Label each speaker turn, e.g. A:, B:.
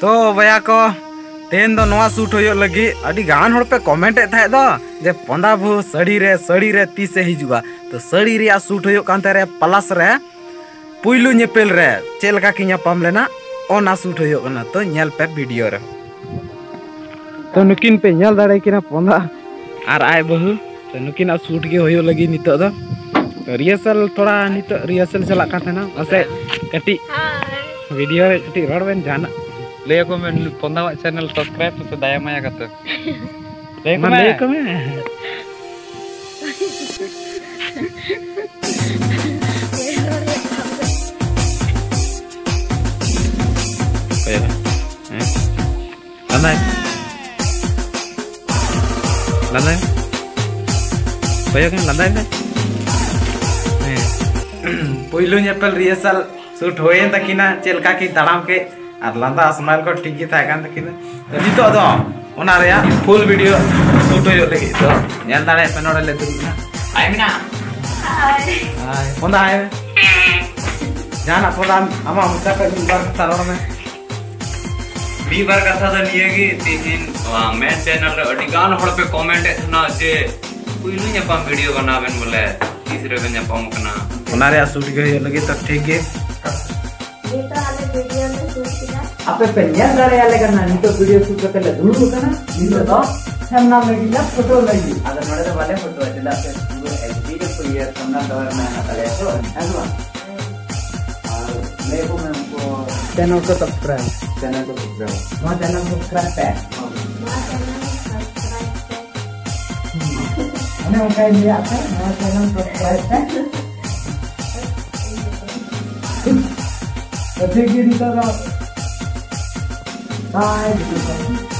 A: तो भैया को तेन दो नवा सूट हो लगी। अड़ी गान होड़ पे कमेंट है थाय दो जे पंदा भू सड़ी रे साड़ी रे ही जुगा। तो सड़ी रे सूट हो कान तारे प्लस रे पुइलू नेपेल रे चेलका की पाम लेना ओना सूट हो गना तो नेल पे वीडियो रे। तो नुकिन पे नेल दाड़े किना पंदा। आर आए बहु तो नुकिन आ सूट के हो लगी नितो दो। तो रिहर्सल थोड़ा नित रिहर्सल चला का था ना असे कटी वीडियो कटी रोड बेन जाना
B: ले को मैं पंदा चैनल सब्सक्राइब तो दया माया करते ले को
A: मन
B: मैं
A: ले को मैं Kaya na. Eh? Lanay. Lanay. Kaya kan lanay na. पुलू नेपल रिहर्सल शूट हो तकिना तो चलका की दाड़ाम के। लंदा स्माइल को ठीक ही थाकान तकिना तो, तो, तो फुल वीडियो शूट हो तो दाड़े पेनोड़ ले में।
B: कथा तो तीन मैं चैनल पे कमेंट कमेंटे ना जे पुलू नेपल वीडियो बनावेन बोले। तीसरे बने पमुकना
A: हमारे यहाँ सूट के लगे तक ठीक है।
C: आपे पहले गाड़े आले करना नहीं तो वीडियो शूट करते ले दूर होता ना। नहीं तो हम ना लेगी ना
A: फ़ोटो लेगी अगर नोड़े तो वाले फ़ोटो है जिला से पूरे एचडी के प्रिय समना कवर तो में ना कले तो
C: है
A: तो। ना मेरे को मैं को
C: चैनल को सब्सक्राइब हाँ,
A: चैनल को सब्सक्राइब
C: हाँ चैनल को सब्सक्राइब पे। Nang kaya apa? Nah, kalau berkuasa. Tapi kita dah. Bye.